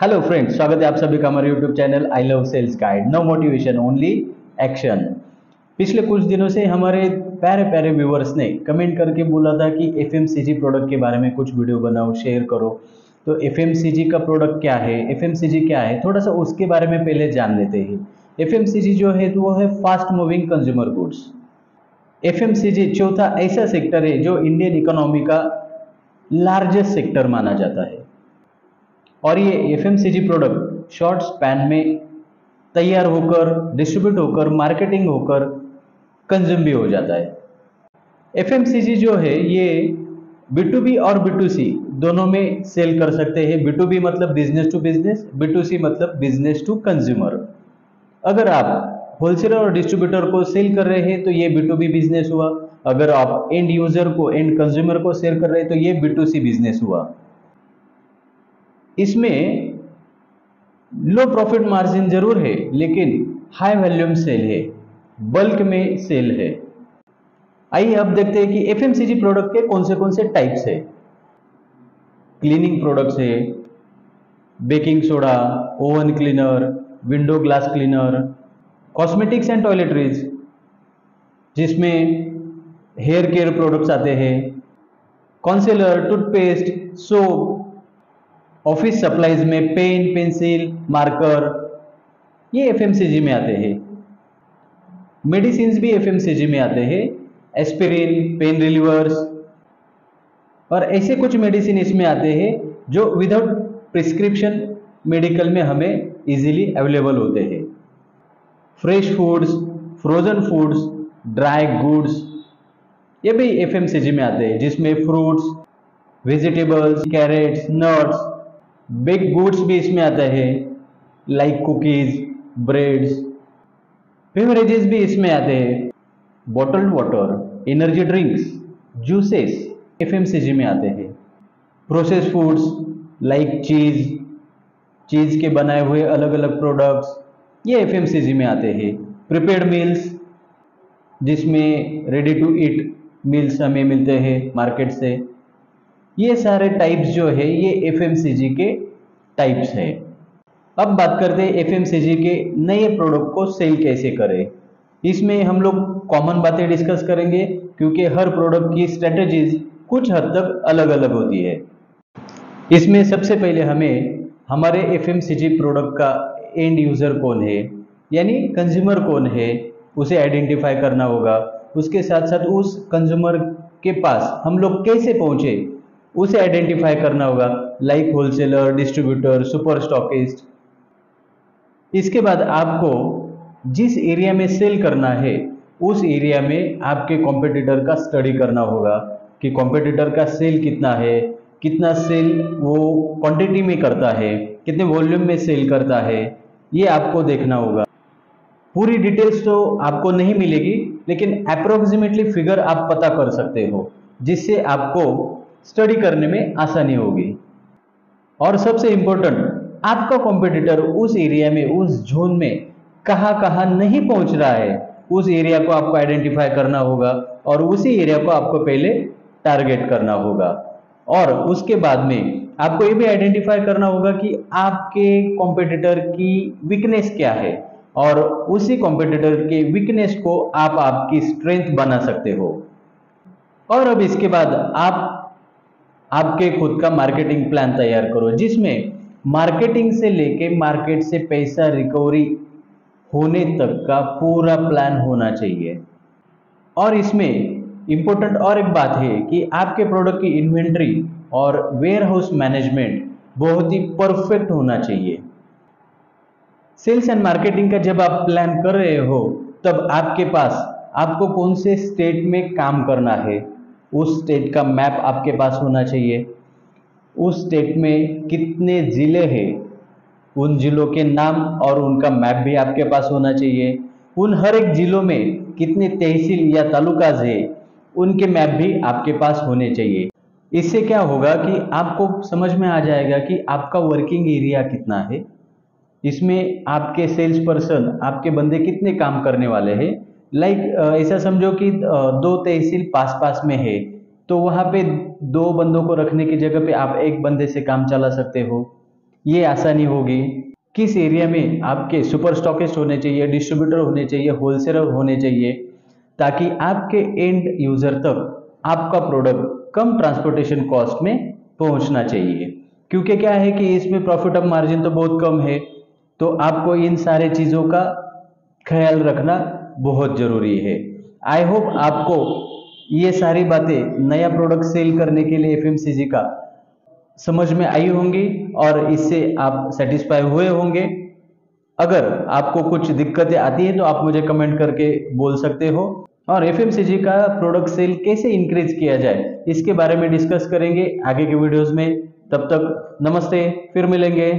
Hello friends स्वागत है आप सभी का हमारे YouTube channel I love sales guide no motivation only action पिछले कुछ दिनों से हमारे प्यारे प्यारे व्यूवर्स ने कमेंट करके बोला था कि एफएमसीजी प्रोडक्ट के बारे में कुछ वीडियो बनाओ शेयर करो. तो एफएमसीजी का प्रोडक्ट क्या है? एफएमसीजी क्या है? थोड़ा सा उसके बारे में पहले जान लेते हैं. एफएमसीजी जो है तो वो है fast moving consumer goods F चौथा ऐसा सेक्टर है जो इंडियन इकोनॉमी का लार्जेस्ट सेक्टर माना जाता है. और ये एफएमसीजी प्रोडक्ट शॉर्ट स्पैन में तैयार होकर डिस्ट्रीब्यूट होकर मार्केटिंग होकर कंज्यूम भी हो जाता है। एफएमसीजी जो है, ये बी और बी दोनों में सेल कर सकते हैं। बी मतलब बिज़नेस टू बिज़नेस बी मतलब बिज़नेस टू कंज्यूमर अगर आप होलसेलर और डिस्ट्रीब्यूटर को सेल कर रहे हैं तो ये बी बिज़नेस हुआ। अगर आप एंड यूज़र को एंड कंज्यूमर को सेल कर रहे हैं तो ये बी बिज़नेस हुआ। इसमें लो प्रॉफिट मार्जिन ज़रूर है, लेकिन हाई वॉल्यूम सेल है बल्क में सेल है। आइए अब देखते हैं कि एफएमसीजी प्रोडक्ट के कौन से कौन से टाइप्स है। क्लीनिंग प्रोडक्ट्स है baking soda oven cleaner window glass cleaner cosmetics and toiletries जिसमें हेयर केयर प्रोडक्ट्स आते हैं concealer toothpaste soap office supplies में पेन, पेंसिल, मार्कर, ये एफएमसीजी में आते हैं। मेडिसिन भी एफएमसीजी में आते हैं। एस्पिरिन, पेन रिलीवर्स और ऐसे कुछ मेडिसिन इसमें आते हैं जो विदाउट प्रिस्क्रिप्शन मेडिकल में हमें इजीली अवेलेबल होते हैं। Fresh foods, frozen foods, dry goods, ये भी एफएमसीजी में आते हैं, जिसमें fruits, vegetables, carrots, nuts big goods भी इसमें आता है लाइक कुकीज ब्रेड्स बेवरेजेस भी इसमें आते हैं। Bottled water energy drinks juices FMCG में आते हैं। Process foods like cheese cheese के बनाए हुए अलग अलग प्रोडक्ट्स ये एफएमसीजी में आते हैं। प्रिपेड मील्स जिसमें रेडी टू ईट मील्स हमें मिलते हैं मार्केट से। ये सारे टाइप्स जो है, ये एफएमसीजी के टाइप्स है। अब बात करते हैं एफ़ के नए प्रोडक्ट को सेल कैसे करें। इसमें हम लोग कॉमन बातें डिस्कस करेंगे, क्योंकि हर प्रोडक्ट की स्ट्रेटजीज कुछ हद तक अलग अलग होती है। इसमें सबसे पहले हमें हमारे एफएमसीजी प्रोडक्ट का एंड यूज़र कौन है, यानी कंज्यूमर कौन है, उसे आइडेंटिफाई करना होगा। उसके साथ साथ उस कंज्यूमर के पास हम लोग कैसे पहुँचे उसे आइडेंटिफाई करना होगा like wholesaler distributor super stockist इसके बाद आपको जिस एरिया में सेल करना है, उस एरिया में आपके कॉम्पिटिटर का स्टडी करना होगा कि कॉम्पिटिटर का सेल कितना है, कितना सेल वो क्वांटिटी में करता है, कितने वॉल्यूम में सेल करता है, ये आपको देखना होगा। पूरी डिटेल्स तो आपको नहीं मिलेगी, लेकिन अप्रोक्सीमेटली फिगर आप पता कर सकते हो, जिससे आपको स्टडी करने में आसानी होगी। और सबसे इंपॉर्टेंट आपका कॉम्पिटिटर उस एरिया में, उस जोन में कहाँ कहाँ नहीं पहुँच रहा है। उस एरिया को आपको आइडेंटिफाई करना होगा और उसी एरिया को आपको पहले टारगेट करना होगा। और उसके बाद में आपको ये भी आइडेंटिफाई करना होगा कि आपके कॉम्पिटिटर की वीकनेस क्या है। और उसी कॉम्पिटिटर के वीकनेस को आप आपकी स्ट्रेंथ बना सकते हो। और अब इसके बाद आप आपके खुद का मार्केटिंग प्लान तैयार करो, जिसमें मार्केटिंग से लेके मार्केट से पैसा रिकवरी होने तक का पूरा प्लान होना चाहिए। और इसमें इम्पोर्टेंट और एक बात है कि आपके प्रोडक्ट की इन्वेंट्री और वेयर हाउस मैनेजमेंट बहुत ही परफेक्ट होना चाहिए। सेल्स एंड मार्केटिंग का जब आप प्लान कर रहे हो, तब आपके पास आपको कौन से स्टेट में काम करना है? उस स्टेट का मैप आपके पास होना चाहिए। उस स्टेट में कितने ज़िले हैं, उन ज़िलों के नाम और उनका मैप भी आपके पास होना चाहिए। उन हर एक ज़िलों में कितने तहसील या तालुकाज है, उनके मैप भी आपके पास होने चाहिए। इससे क्या होगा कि आपको समझ में आ जाएगा कि आपका वर्किंग एरिया कितना है। इसमें आपके सेल्स पर्सन आपके बंदे कितने काम करने वाले हैं लाइक like, ऐसा समझो कि दो तहसील पास पास में है तो वहाँ पे दो बंदों को रखने की जगह पे आप एक बंदे से काम चला सकते हो। ये आसानी होगी। किस एरिया में आपके सुपर स्टॉकिस्ट होने चाहिए डिस्ट्रीब्यूटर होने चाहिए होलसेलर होने चाहिए ताकि आपके एंड यूज़र तक आपका प्रोडक्ट कम ट्रांसपोर्टेशन कॉस्ट में पहुँचना चाहिए। क्योंकि क्या है कि इसमें प्रॉफिट ऑफ़ मार्जिन तो बहुत कम है तो आपको इन सारे चीज़ों का ख्याल रखना बहुत ज़रूरी है। आई होप आपको ये सारी बातें नया प्रोडक्ट सेल करने के लिए एफएमसीजी का समझ में आई होंगी और इससे आप सेटिस्फाई हुए होंगे। अगर आपको कुछ दिक्कतें आती हैं तो आप मुझे कमेंट करके बोल सकते हो। और एफएमसीजी का प्रोडक्ट सेल कैसे इंक्रीज किया जाए, इसके बारे में डिस्कस करेंगे आगे के वीडियोस में। तब तक नमस्ते, फिर मिलेंगे।